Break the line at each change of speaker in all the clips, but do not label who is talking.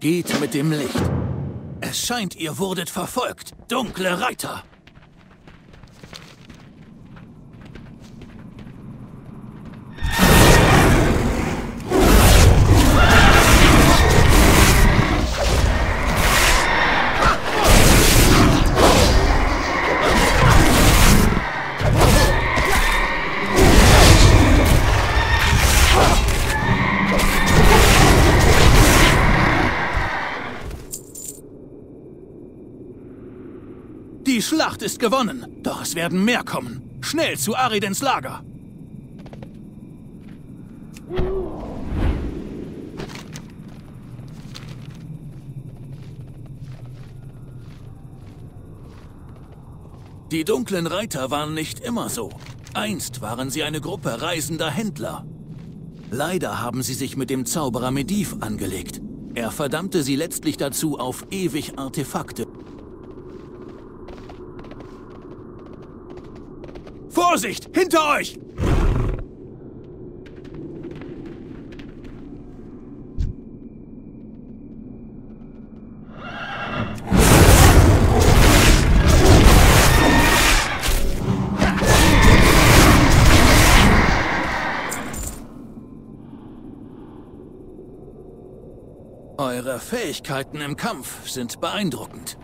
Geht mit dem Licht. Es scheint, ihr wurdet verfolgt. Dunkle Reiter. Die Schlacht ist gewonnen, doch es werden mehr kommen. Schnell zu Aridens Lager. Die dunklen Reiter waren nicht immer so. Einst waren sie eine Gruppe reisender Händler. Leider haben sie sich mit dem Zauberer Mediv angelegt. Er verdammte sie letztlich dazu, auf ewig Artefakte. Vorsicht! Hinter euch! Eure Fähigkeiten im Kampf sind beeindruckend.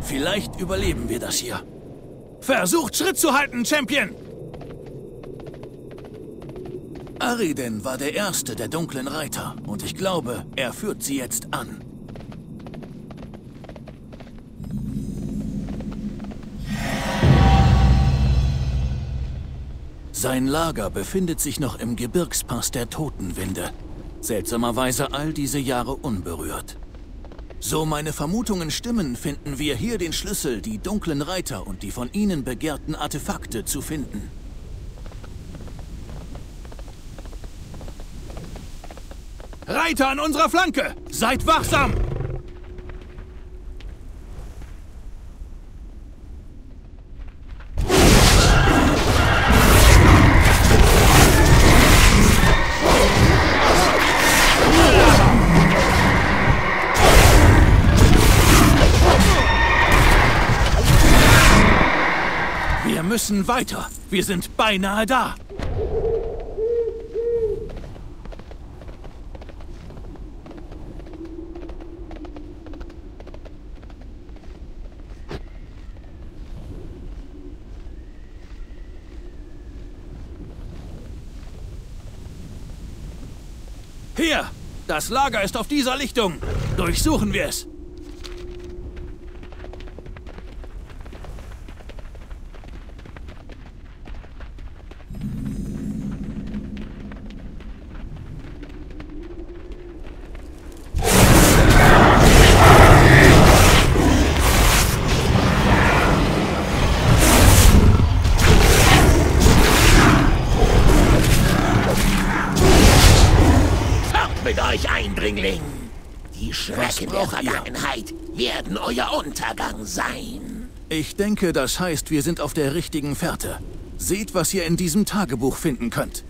Vielleicht überleben wir das hier. Versucht Schritt zu halten, Champion! Ariden war der erste der dunklen Reiter und ich glaube, er führt sie jetzt an. Sein Lager befindet sich noch im Gebirgspass der Totenwinde. Seltsamerweise all diese Jahre unberührt. So meine Vermutungen stimmen, finden wir hier den Schlüssel, die dunklen Reiter und die von ihnen begehrten Artefakte zu finden. Reiter an unserer Flanke! Seid wachsam! Wir müssen weiter. Wir sind beinahe da. Hier! Das Lager ist auf dieser Lichtung. Durchsuchen wir es.
Mit euch, Eindringling! Die Schrecken der? Vergangenheit werden euer Untergang sein.
Ich denke, das heißt, wir sind auf der richtigen Fährte. Seht, was ihr in diesem Tagebuch finden könnt.